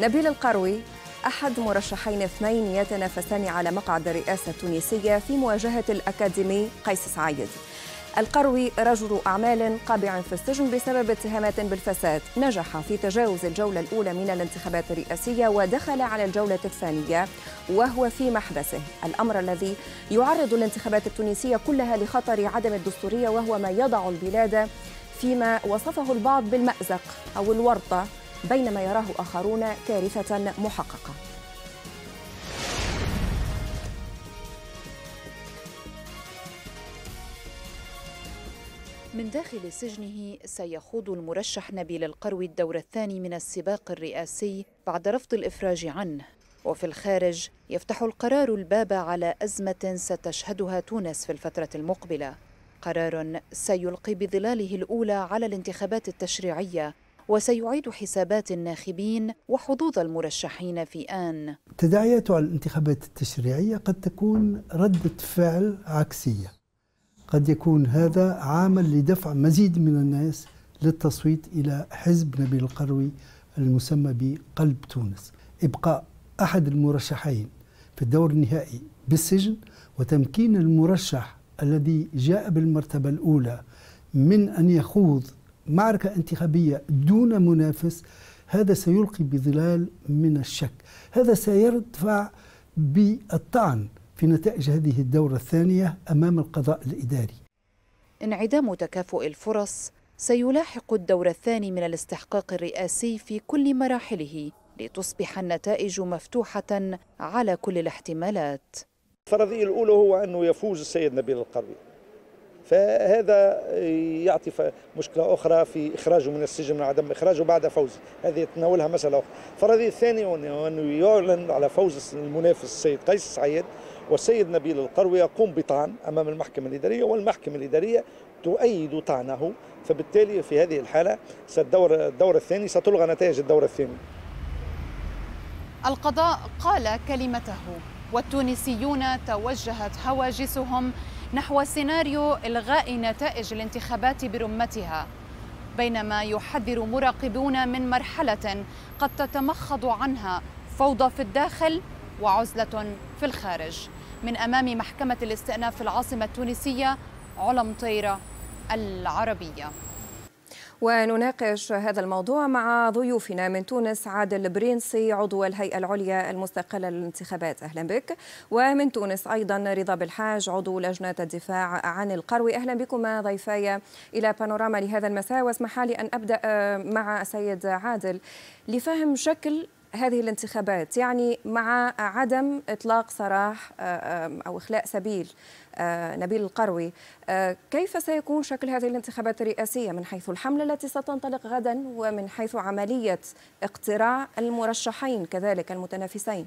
نبيل القروي أحد مرشحين اثنين يتنافسان على مقعد الرئاسة التونسية في مواجهة الأكاديمي قيس سعيد. القروي رجل أعمال قابع في السجن بسبب اتهامات بالفساد نجح في تجاوز الجولة الأولى من الانتخابات الرئاسية ودخل على الجولة الثانية وهو في محبسه. الأمر الذي يعرض الانتخابات التونسية كلها لخطر عدم الدستورية وهو ما يضع البلاد فيما وصفه البعض بالمأزق أو الورطة بينما يراه آخرون كارثة محققة. من داخل سجنه سيخوض المرشح نبيل القروي الدور الثاني من السباق الرئاسي بعد رفض الإفراج عنه. وفي الخارج يفتح القرار الباب على أزمة ستشهدها تونس في الفترة المقبلة. قرار سيلقي بظلاله الأولى على الانتخابات التشريعية وسيعيد حسابات الناخبين وحظوظ المرشحين في آن. تداعيات الانتخابات التشريعية قد تكون ردة فعل عكسية. قد يكون هذا عامل لدفع مزيد من الناس للتصويت إلى حزب نبيل القروي المسمى بقلب تونس. إبقاء أحد المرشحين في الدور النهائي بالسجن وتمكين المرشح الذي جاء بالمرتبة الأولى من أن يخوض معركة انتخابية دون منافس هذا سيلقي بظلال من الشك. هذا سيرتفع بالطعن في نتائج هذه الدورة الثانية أمام القضاء الإداري. انعدام تكافؤ الفرص سيلاحق الدور الثاني من الاستحقاق الرئاسي في كل مراحله لتصبح النتائج مفتوحة على كل الاحتمالات. الفرضية الأولى هو أنه يفوز السيد نبيل القروي فهذا يعطي مشكلة أخرى في إخراجه من السجن من عدم إخراجه بعد فوز. هذه يتناولها مسألة أخرى. الفرضية الثانية أنه يعلن على فوز المنافس السيد قيس سعيد والسيد نبيل القروي يقوم بطعن أمام المحكمة الإدارية والمحكمة الإدارية تؤيد طعنه. فبالتالي في هذه الحالة الدور الدور الثاني ستلغى نتائج الدور الثاني. القضاء قال كلمته والتونسيون توجهت هواجسهم نحو سيناريو إلغاء نتائج الانتخابات برمتها بينما يحذر مراقبون من مرحلة قد تتمخض عنها فوضى في الداخل وعزلة في الخارج. من أمام محكمة الاستئناف في العاصمة التونسية علم طيرة العربية. ونناقش هذا الموضوع مع ضيوفنا من تونس عادل البرينصي عضو الهيئة العليا المستقلة للانتخابات. أهلا بك. ومن تونس أيضا رضا بالحاج عضو لجنة الدفاع عن القروي. أهلا بكم ضيفاي إلى بانوراما لهذا المساء. واسمح لي أن أبدأ مع السيد عادل لفهم شكل هذه الانتخابات يعني مع عدم إطلاق سراح أو إخلاء سبيل نبيل القروي كيف سيكون شكل هذه الانتخابات الرئاسية؟ من حيث الحملة التي ستنطلق غدا ومن حيث عملية اقتراع المرشحين كذلك المتنافسين؟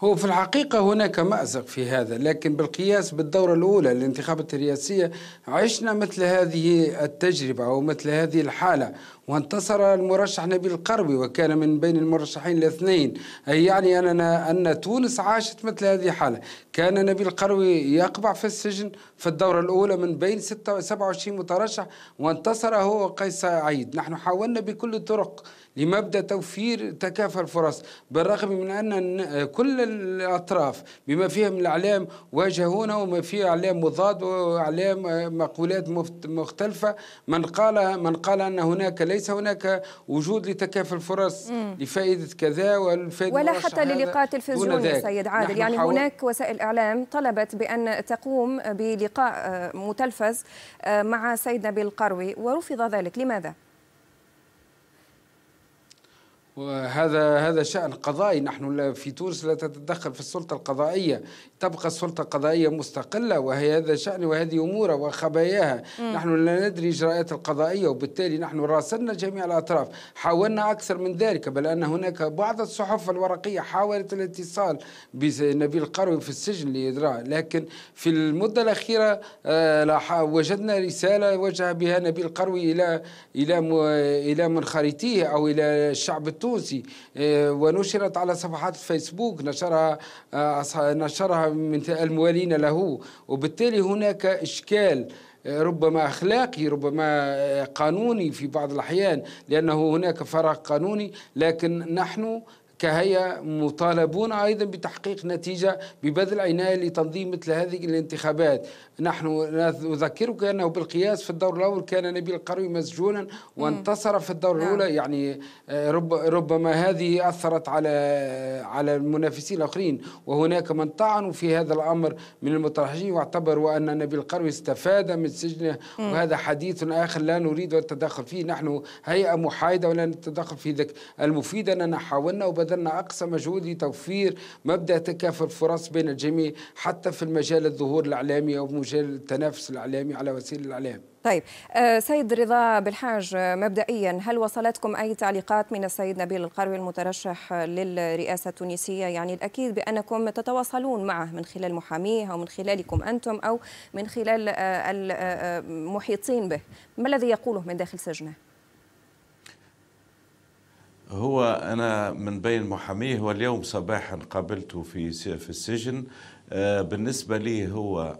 هو في الحقيقة هناك مأزق في هذا لكن بالقياس بالدورة الأولى للانتخابات الرئاسية عشنا مثل هذه التجربة أو مثل هذه الحالة وانتصر المرشح نبيل القروي وكان من بين المرشحين الاثنين أي يعني أننا أن تونس عاشت مثل هذه الحالة كان نبيل القروي يقبع في السجن في الدورة الأولى من بين 27 مترشح وانتصر هو قيس سعيد. نحن حاولنا بكل الطرق لمبدأ توفير تكافؤ الفرص بالرغم من أن كل الأطراف بما فيها من الإعلام واجهونا وما فيه إعلام مضاد وإعلام مقولات مختلفة من قال من قال أن هناك ليس هناك وجود لتكافؤ الفرص. لفائدة كذا والفائدة ولا حتى للقاء تلفزيوني سيد عادل يعني حاول... هناك وسائل إعلام طلبت بأن تقوم بلقاء متلفز مع سيد نبيل القروي ورفض ذلك لماذا؟ وهذا هذا شأن قضائي. نحن في تونس لا تتدخل في السلطة القضائية. تبقى السلطة القضائية مستقلة وهي هذا شأن وهذه أمورها وخباياها. نحن لا ندري إجراءات القضائية وبالتالي نحن راسلنا جميع الأطراف. حاولنا أكثر من ذلك بل أن هناك بعض الصحف الورقية حاولت الاتصال بنبيل القروي في السجن لإدراء. لكن في المدة الأخيرة وجدنا رسالة وجه بها نبيل القروي إلى إلى إلى منخرطيه أو إلى الشعب التونسي ونشرت على صفحات الفيسبوك نشرها نشرها من الموالين له. وبالتالي هناك إشكال ربما أخلاقي ربما قانوني في بعض الأحيان لأنه هناك فراغ قانوني. لكن نحن كهيئة مطالبون أيضا بتحقيق نتيجة ببذل عناية لتنظيم مثل هذه الانتخابات. نحن نذكرك أنه بالقياس في الدور الأول كان نبيل القروي مسجونا وانتصر في الدور نعم. الأولى. يعني آه، رب ربما هذه أثرت على على المنافسين الآخرين. وهناك من طعنوا في هذا الأمر من المترشحين واعتبروا أن نبيل القروي استفاد من سجنه. وهذا حديث آخر لا نريد التدخل فيه. نحن هيئة محايدة ولا نتدخل في ذلك. المفيد أننا حاولنا وبذلنا أقصى مجهود لتوفير مبدأ تكافل الفرص بين الجميع حتى في المجال الظهور الإعلامي أو مجال التنافس الإعلامي على وسيلة الإعلام. طيب آه، سيد رضا بالحاج آه، مبدئيا هل وصلتكم أي تعليقات من السيد نبيل القروي المترشح للرئاسة التونسية؟ يعني الأكيد بأنكم تتواصلون معه من خلال محاميه أو من خلالكم أنتم أو من خلال آه، المحيطين به. ما الذي يقوله من داخل سجنه؟ هو أنا من بين محاميه واليوم صباحا قابلته في في السجن. بالنسبة لي هو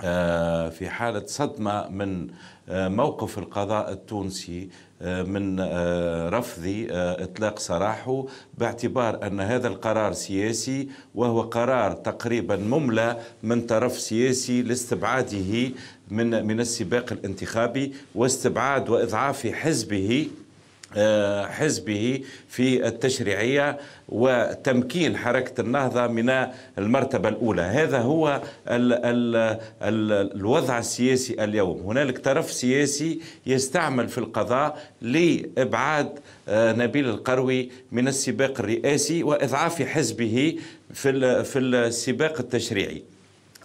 آه، في حالة صدمة من آه، موقف القضاء التونسي آه، من رفض إطلاق سراحه باعتبار أن هذا القرار سياسي وهو قرار تقريبا مملى من طرف سياسي لاستبعاده من من السباق الانتخابي واستبعاد وإضعاف حزبه حزبه في التشريعية وتمكين حركة النهضة من المرتبة الأولى. هذا هو ال ال ال الوضع السياسي اليوم. هنالك طرف سياسي يستعمل في القضاء لإبعاد آه، نبيل القروي من السباق الرئاسي وإضعاف حزبه في السباق التشريعي.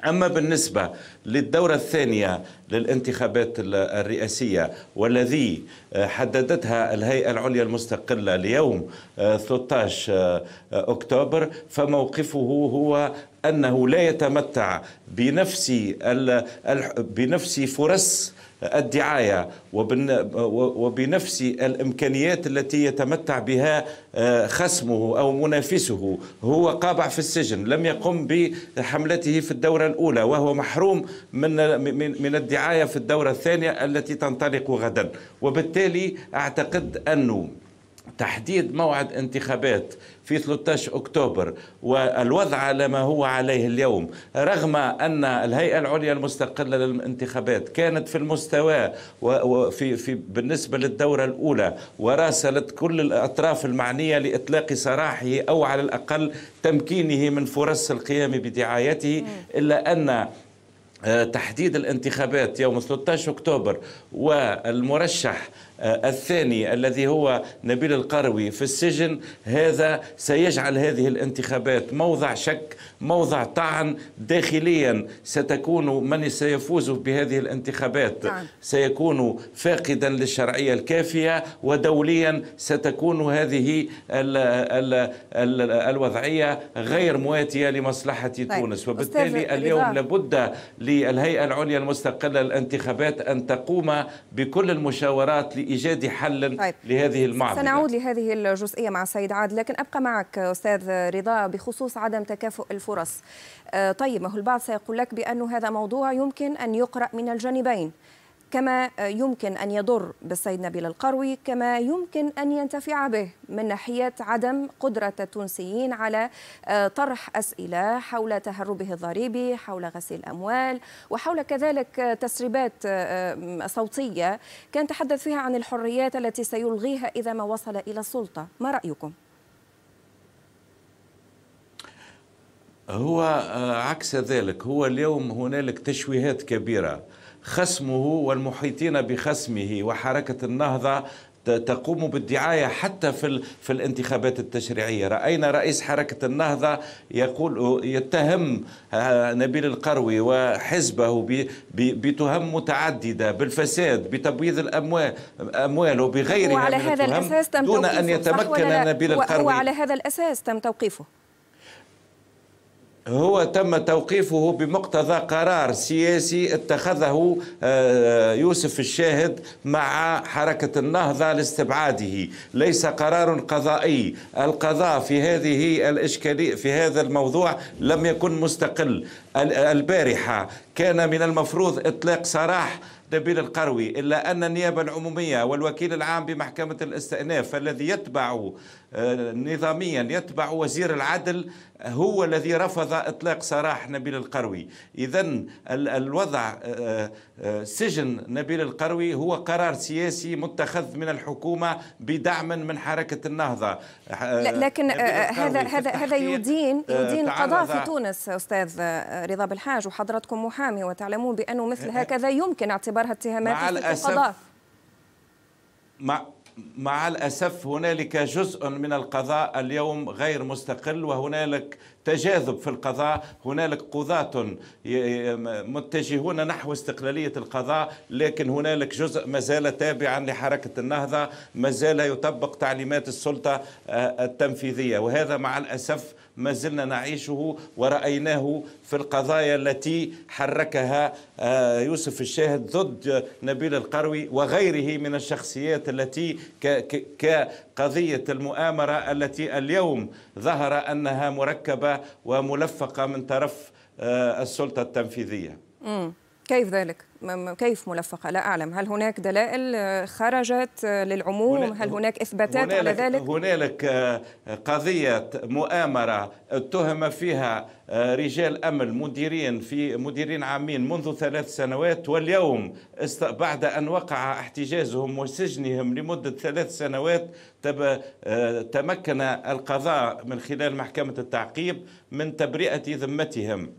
أما بالنسبة للدورة الثانية للانتخابات الرئاسية والذي آه، حددتها الهيئة العليا المستقلة ليوم 13 آه، آه، أكتوبر. فموقفه هو أنه لا يتمتع بنفس بنفس فرص الدعاية وبنفس الإمكانيات التي يتمتع بها خصمه أو منافسه. هو قابع في السجن لم يقم بحملته في الدورة الأولى وهو محروم من من الدعاية في الدورة الثانية التي تنطلق غدا. وبالتالي أعتقد أنه تحديد موعد انتخابات في 13 أكتوبر والوضع على ما هو عليه اليوم رغم أن الهيئة العليا المستقلة للانتخابات كانت في المستوى وفي في بالنسبة للدورة الأولى وراسلت كل الأطراف المعنية لإطلاق سراحه أو على الأقل تمكينه من فرص القيام بدعايته أن آه، تحديد الانتخابات يوم 13 أكتوبر والمرشح آه، الثاني الذي هو نبيل القروي في السجن هذا سيجعل هذه الانتخابات موضع شك موضع طعن داخليا ستكون من سيفوز بهذه الانتخابات نعم. سيكون فاقدا للشرعية الكافية ودوليا ستكون هذه ال ال ال الوضعية غير مواتية لمصلحة طيب. تونس وبالتالي اليوم لابد للهيئة العليا المستقلة للانتخابات أن تقوم بكل المشاورات لإيجاد حل طيب. لهذه المعضلة. سنعود لهذه الجزئية مع السيد عادل لكن أبقى معك أستاذ رضا بخصوص عدم تكافؤ الفرص. آه، طيب ما هو البعض سيقول لك بأن هذا موضوع يمكن أن يقرأ من الجانبين. كما يمكن أن يضر بالسيد نبيل القروي كما يمكن أن ينتفع به من ناحية عدم قدرة التونسيين على آه، طرح أسئلة حول تهربه الضريبي حول غسيل الأموال وحول كذلك تسريبات آه، صوتية كان تحدث فيها عن الحريات التي سيلغيها إذا ما وصل إلى السلطة. ما رأيكم؟ هو آه، عكس ذلك. هو اليوم هنالك تشويهات كبيرة. خصمه والمحيطين بخصمه وحركة النهضة تقوم بالدعاية حتى في في الانتخابات التشريعية. رأينا رئيس حركة النهضة يقول يتهم آه، نبيل القروي وحزبه بتهم متعددة بالفساد بتبويض الأموال أموال وبغيرها وعلى هذا الأساس تم دون أن يتمكن نبيل القروي؟ وعلى هذا الأساس تم توقيفه. هو تم توقيفه بمقتضى قرار سياسي اتخذه آه، يوسف الشاهد مع حركة النهضة لاستبعاده. ليس قرار قضائي. القضاء في هذه الإشكالية في هذا الموضوع لم يكن مستقل. البارحة كان من المفروض إطلاق سراح نبيل القروي إلا أن النيابة العمومية والوكيل العام بمحكمة الاستئناف الذي يتبع نظاميا يتبع وزير العدل هو الذي رفض إطلاق سراح نبيل القروي. اذا الوضع آه، آه، سجن نبيل القروي هو قرار سياسي متخذ من الحكومة بدعم من حركة النهضة. لكن هذا هذا هذا يدين يدين القضاء في تونس أستاذ رضا بالحاج وحضرتكم محامي وتعلمون بأنه مثل هكذا يمكن اعتبارها اتهامات في القضاء. مع مع الأسف هنالك جزء من القضاء اليوم غير مستقل وهنالك تجاذب في القضاء هنالك قضاة متجهون نحو استقلالية القضاء لكن هنالك جزء ما زال تابعا لحركة النهضة ما زال يطبق تعليمات السلطة آه، التنفيذية. وهذا مع الأسف ما زلنا نعيشه ورأيناه في القضايا التي حركها آه، يوسف الشاهد ضد نبيل القروي وغيره من الشخصيات التي كقضية المؤامرة التي اليوم ظهر أنها مركبة وملفقة من طرف آه، السلطة التنفيذية كيف ذلك؟ كيف ملفقة؟ لا أعلم هل هناك دلائل خرجت للعموم؟ هل هناك إثباتات على ذلك؟ هنالك آه، قضية مؤامرة اتهم فيها آه، رجال أمن مديرين في مديرين عامين منذ ثلاث سنوات واليوم بعد أن وقع احتجازهم وسجنهم لمدة ثلاث سنوات آه، تمكن القضاء من خلال محكمة التعقيب من تبرئة ذمتهم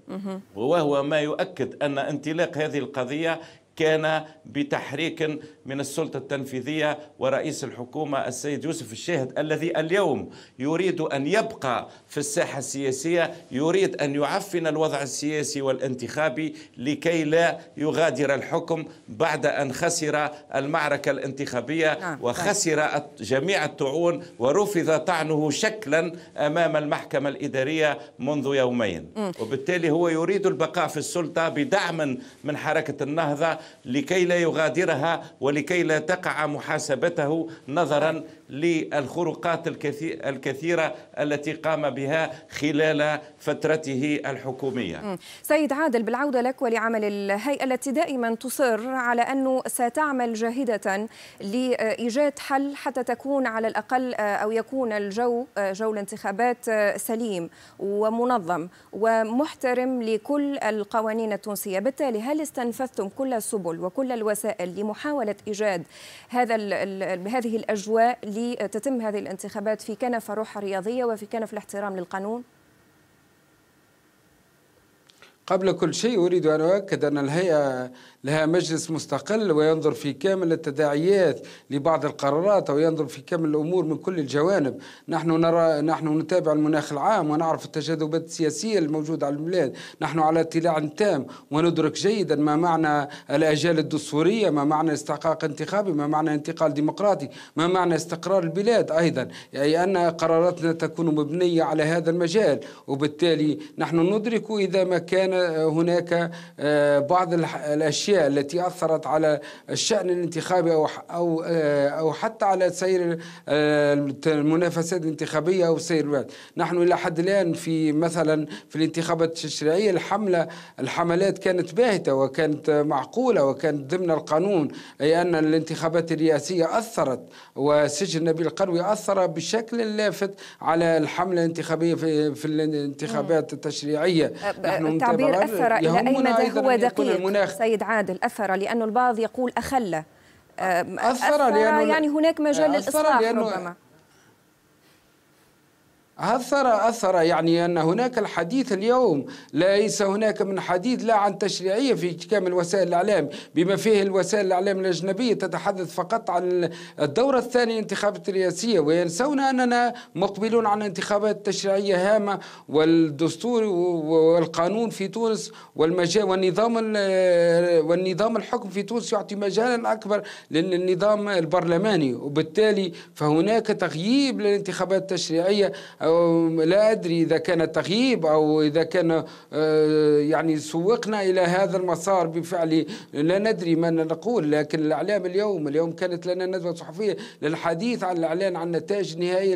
وهو ما يؤكد أن انطلاق هذه القضية glória كان بتحريك من السلطة التنفيذية ورئيس الحكومة السيد يوسف الشاهد الذي اليوم يريد أن يبقى في الساحة السياسية يريد أن يعفن الوضع السياسي والانتخابي لكي لا يغادر الحكم بعد أن خسر المعركة الانتخابية نعم، وخسر جميع الطعون ورفض طعنه شكلا أمام المحكمة الإدارية منذ يومين. وبالتالي هو يريد البقاء في السلطة بدعم من حركة النهضة لكي لا يغادرها ولكي لا تقع محاسبته نظرا للخروقات الكثيرة التي قام بها خلال فترته الحكومية. سيد عادل بالعودة لك ولعمل الهيئة التي دائما تصر على أنه ستعمل جاهدة لإيجاد حل حتى تكون على الأقل أو يكون الجو جو الانتخابات سليم ومنظم ومحترم لكل القوانين التونسية. بالتالي هل استنفذتم كل السبل وكل الوسائل لمحاولة إيجاد هذا هذه الأجواء لتتم هذه الانتخابات في كنف روح رياضية وفي كنف الاحترام للقانون؟ قبل كل شيء أريد أن أؤكد أن الهيئة لها مجلس مستقل وينظر في كامل التداعيات لبعض القرارات أو ينظر في كامل الأمور من كل الجوانب. نحن نرى نحن نتابع المناخ العام ونعرف التجاذبات السياسية الموجودة على البلاد. نحن على اطلاع تام وندرك جيدا ما معنى الآجال الدستورية ما معنى استحقاق انتخابي ما معنى انتقال ديمقراطي ما معنى استقرار البلاد أيضا. يعني أن قراراتنا تكون مبنية على هذا المجال وبالتالي نحن ندرك إذا ما كان هناك آه، بعض الأشياء التي أثرت على الشأن الانتخابي أو أو آه، أو حتى على سير آه، المنافسات الانتخابية أو سير الوقت نحن إلى حد الآن في مثلا في الانتخابات التشريعية الحملة الحملات كانت باهتة وكانت معقولة وكانت ضمن القانون أي أن الانتخابات الرئاسية أثرت وسجن نبيل القروي أثر بشكل لافت على الحملة الانتخابية في, في الانتخابات التشريعية. نحن التعبير أثر إلى أي مدى هو دقيق؟ سيد عادل أثر لأنه البعض يقول أخل. أثر, أثر لأنه يعني هناك مجال للإصلاح ربما. أثر أثر. يعني أن هناك الحديث اليوم ليس هناك من حديث لا عن تشريعية في كامل وسائل الإعلام بما فيه الوسائل الإعلام الأجنبية تتحدث فقط عن الدورة الثانية الانتخابات الرئاسية وينسون أننا مقبلون على انتخابات تشريعية هامة والدستور والقانون في تونس والمجال والنظام والنظام الحكم في تونس يعطي مجالا أكبر للنظام البرلماني وبالتالي فهناك تغييب للانتخابات التشريعية لا أدري إذا كان تغييب أو إذا كان يعني سوقنا إلى هذا المسار بفعل لا ندري ما نقول لكن الإعلام اليوم اليوم كانت لنا ندوة صحفية للحديث عن الإعلان عن نتائج نهائية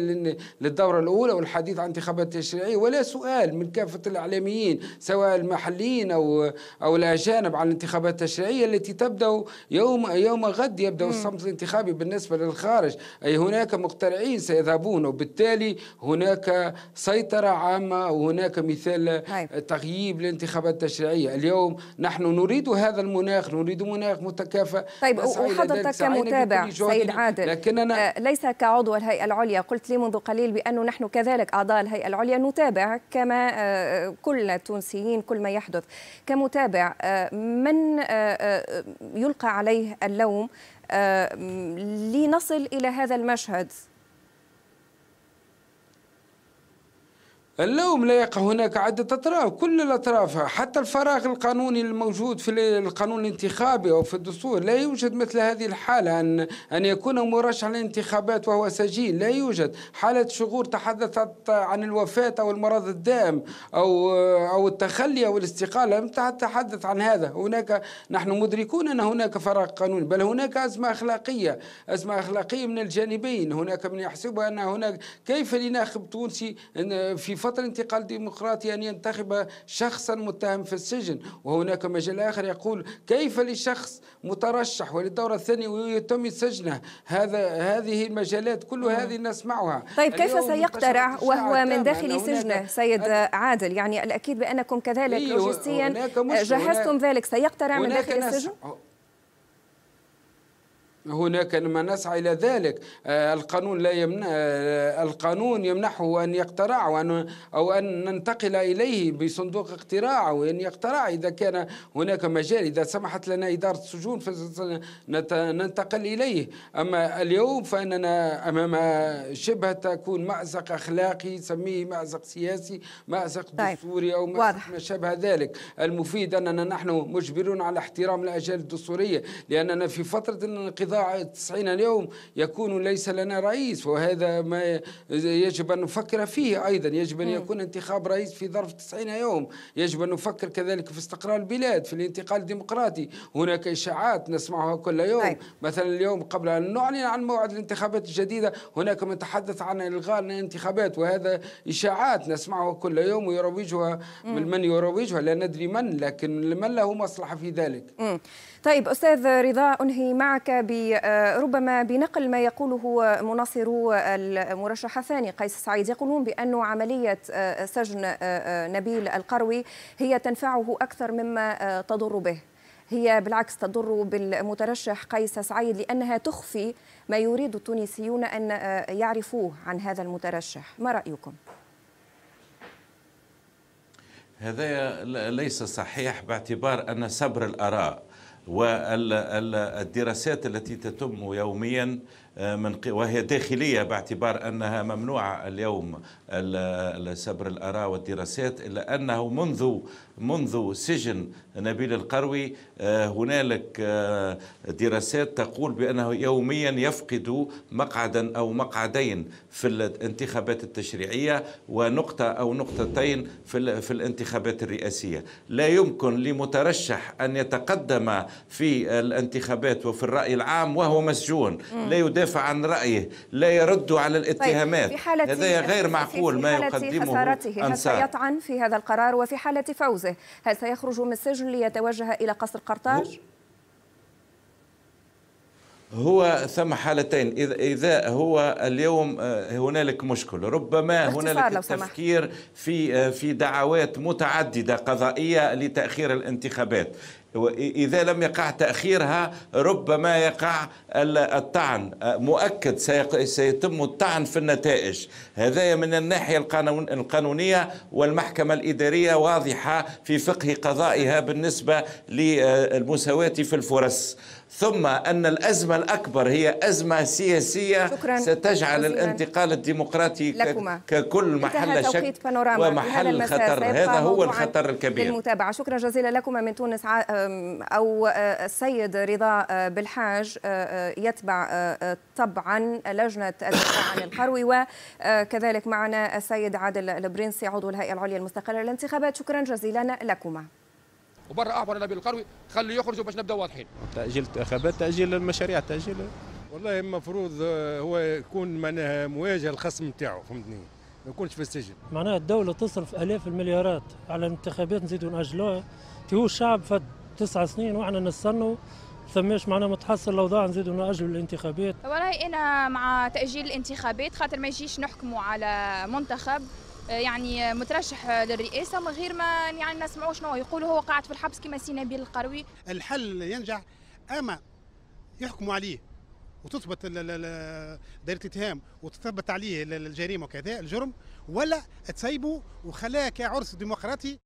للدورة الأولى والحديث عن انتخابات تشريعية ولا سؤال من كافة الإعلاميين سواء المحليين أو أو الأجانب عن الانتخابات التشريعية التي تبدأ يوم يوم غد يبدأ الصمت الانتخابي بالنسبة للخارج. أي هناك مقترعين سيذهبون وبالتالي هناك سيطرة عامة وهناك مثال طيب. تغييب للانتخابات التشريعية. اليوم نحن نريد هذا المناخ نريد مناخ متكافئ. طيب وحضرتك كمتابع سيد عادل لكننا آه، ليس كعضو الهيئة العليا. قلت لي منذ قليل بأنه نحن كذلك أعضاء الهيئة العليا. نتابع كما آه، كل التونسيين كل ما يحدث. كمتابع آه، من يلقى عليه اللوم لنصل إلى هذا المشهد؟ اللوم لا يقع هناك عدة أطراف كل الأطراف حتى الفراغ القانوني الموجود في القانون الانتخابي أو في الدستور لا يوجد مثل هذه الحالة. أن أن يكون مرشح للانتخابات وهو سجين لا يوجد. حالة شغور تحدثت عن الوفاة أو المرض الدائم أو أو التخلي أو الاستقالة لم تتحدث عن هذا. هناك نحن مدركون أن هناك فراغ قانوني بل هناك أزمة أخلاقية. أزمة أخلاقية من الجانبين. هناك من يحسب أن هناك كيف لناخب تونسي في فترة انتقال ديمقراطي أن ينتخب شخصا متهم في السجن. وهناك مجال آخر يقول كيف لشخص مترشح وللدورة الثانية ويتم سجنه؟ هذا هذه المجالات كل هذه نسمعها. طيب كيف سيقترع وهو من داخل سجنه سيد عادل؟ يعني الأكيد بأنكم كذلك لوجستيا جهزتم ذلك. سيقترع من داخل السجن؟ هناك ما نسعى إلى ذلك. آه، القانون لا يمنع آه، القانون يمنحه أن يقترع وأن أو أن ننتقل إليه بصندوق اقتراع أو أن يقترع. إذا كان هناك مجال إذا سمحت لنا إدارة السجون فننتقل إليه. أما اليوم فإننا أمام شبه تكون مأزق أخلاقي سميه مأزق سياسي مأزق طيب. دستوري أو ما شابه ذلك. المفيد أننا نحن مجبرون على احترام الأجال الدستورية لأننا في فترة الانقضاء قضاء 90 اليوم يكون ليس لنا رئيس وهذا ما يجب أن نفكر فيه أيضا. يجب أن يكون انتخاب رئيس في ظرف 90 يوم. يجب أن نفكر كذلك في استقرار البلاد في الانتقال الديمقراطي. هناك إشاعات نسمعها كل يوم. طيب. مثلا اليوم قبل أن نعلن عن موعد الانتخابات الجديدة هناك من تحدث عن إلغاء الانتخابات وهذا إشاعات نسمعها كل يوم ويروجها من يروجها. لا ندري من لكن من له مصلحة في ذلك. مم. طيب أستاذ رضا أنهي معك ربما بنقل ما يقوله مناصرو المرشح الثاني قيس سعيد. يقولون بأن عملية سجن نبيل القروي هي تنفعه أكثر مما تضر به. هي بالعكس تضر بالمترشح قيس سعيد لأنها تخفي ما يريد التونسيون أن يعرفوه عن هذا المترشح. ما رأيكم؟ هذا ليس صحيح باعتبار أن سبر الآراء. والدراسات التي تتم يوميا من وهي داخلية باعتبار أنها ممنوعة اليوم سبر الآراء والدراسات إلا أنه منذ منذ سجن نبيل القروي آه، هنالك آه، دراسات تقول بأنه يوميا يفقد مقعدا أو مقعدين في الانتخابات التشريعية ونقطة أو نقطتين في, في الانتخابات الرئاسية. لا يمكن لمترشح أن يتقدم في الانتخابات وفي الرأي العام وهو مسجون. لا يدافع عن رأيه لا يرد على طيب، الاتهامات. طيب هذا غير معقول ما يقدمه هل سيطعن في هذا القرار وفي حالة فوزه؟ هل سيخرج من السجن ليتوجه إلى قصر قرطاج؟ هو ثم حالتين. إذا إذا هو اليوم آه، هنالك مشكلة. ربما هنالك تفكير في آه، في دعوات متعددة قضائية لتأخير الانتخابات. إذا لم يقع تأخيرها ربما يقع الطعن. مؤكد سيتم الطعن في النتائج. هذا من الناحية القانونية والمحكمة الإدارية واضحة في فقه قضائها بالنسبة للمساواة في الفرص. ثم أن الأزمة الأكبر هي أزمة سياسية شكراً. ستجعل الانتقال الديمقراطي لكما. ككل محل شك ومحل خطر. هذا هو الخطر الكبير. للمتابعة. شكرا جزيلا لكم من تونس أو آه، السيد رضا آه، بالحاج آه، يتبع طبعا لجنة الدفاع عن القروي وكذلك معنا السيد عادل البرنسي عضو الهيئة العليا المستقلة للانتخابات. شكرا جزيلا لكما. وبرا اعبر نبيل القروي خليه يخرجوا باش نبداو واضحين. تأجيل الانتخابات تأجيل المشاريع تأجيل والله المفروض هو يكون معناها مواجه الخصم نتاعو فهمتني؟ ما يكونش في السجن. معناها الدولة تصرف آلاف المليارات على الانتخابات نزيدوا نأجلوها تي هو الشعب فات تسع سنين وإحنا نستنوا. ثماش معناها متحسن الأوضاع نزيدوا نأجلوا الانتخابات. والله أنا مع تأجيل الانتخابات خاطر ما يجيش نحكموا على منتخب يعني مترشح للرئاسة من غير ما يعني نسمعوا شنو يقولوا. هو قاعد في الحبس كما سي نبيل القروي. الحل ينجح أما يحكموا عليه وتثبت ال- ال- ال- دائرة الاتهام وتثبت عليه ال- الجريمة وكذا الجرم ولا تسيبه وخلاه كعرس ديمقراطي.